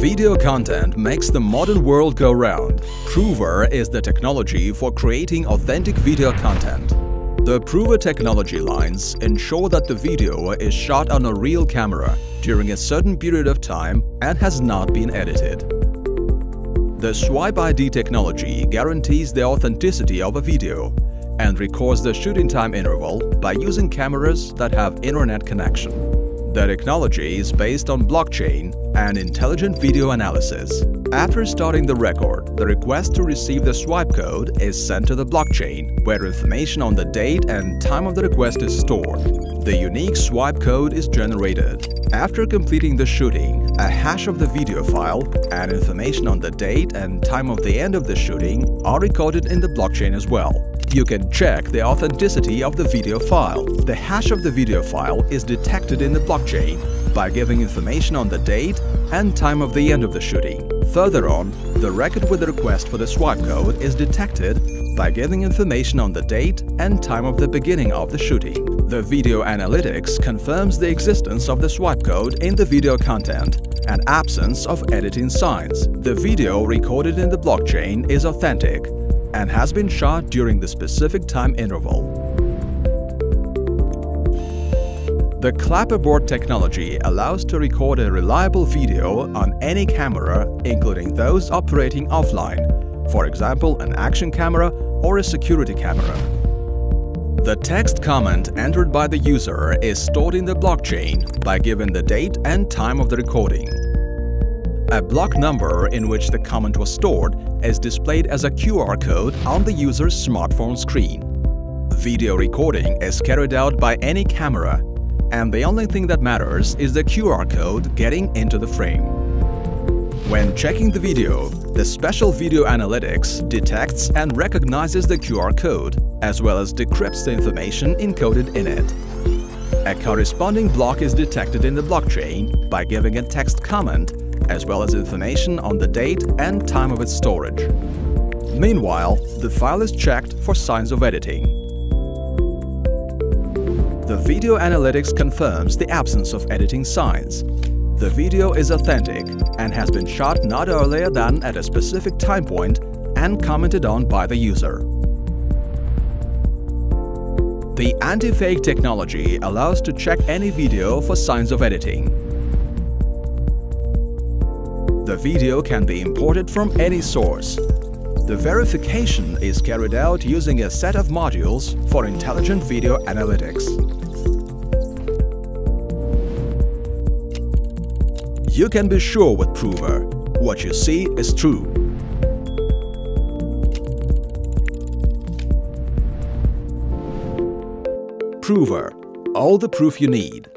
Video content makes the modern world go round. Prover is the technology for creating authentic video content. The Prover technology lines ensure that the video is shot on a real camera during a certain period of time and has not been edited. The Swype ID technology guarantees the authenticity of a video and records the shooting time interval by using cameras that have internet connection. The technology is based on blockchain and intelligent video analysis. After starting the record, the request to receive the swipe code is sent to the blockchain, where information on the date and time of the request is stored. The unique swipe code is generated. After completing the shooting, a hash of the video file and information on the date and time of the end of the shooting are recorded in the blockchain as well. You can check the authenticity of the video file. The hash of the video file is detected in the blockchain by giving information on the date and time of the end of the shooting. Further on, the record with the request for the swipe code is detected by giving information on the date and time of the beginning of the shooting. The video analytics confirms the existence of the swipe code in the video content and absence of editing signs. The video recorded in the blockchain is authentic and has been shot during the specific time interval. The clapperboard technology allows to record a reliable video on any camera, including those operating offline, for example an action camera or a security camera. The text comment entered by the user is stored in the blockchain by giving the date and time of the recording. A block number in which the comment was stored is displayed as a QR code on the user's smartphone screen. Video recording is carried out by any camera, and the only thing that matters is the QR code getting into the frame. When checking the video, the special video analytics detects and recognizes the QR code, as well as decrypts the information encoded in it. A corresponding block is detected in the blockchain by giving a text comment as well as information on the date and time of its storage. Meanwhile, the file is checked for signs of editing. The video analytics confirms the absence of editing signs. The video is authentic and has been shot not earlier than at a specific time point and commented on by the user. The anti-fake technology allows to check any video for signs of editing. The video can be imported from any source. The verification is carried out using a set of modules for intelligent video analytics. You can be sure with Prover, what you see is true. Prover, all the proof you need.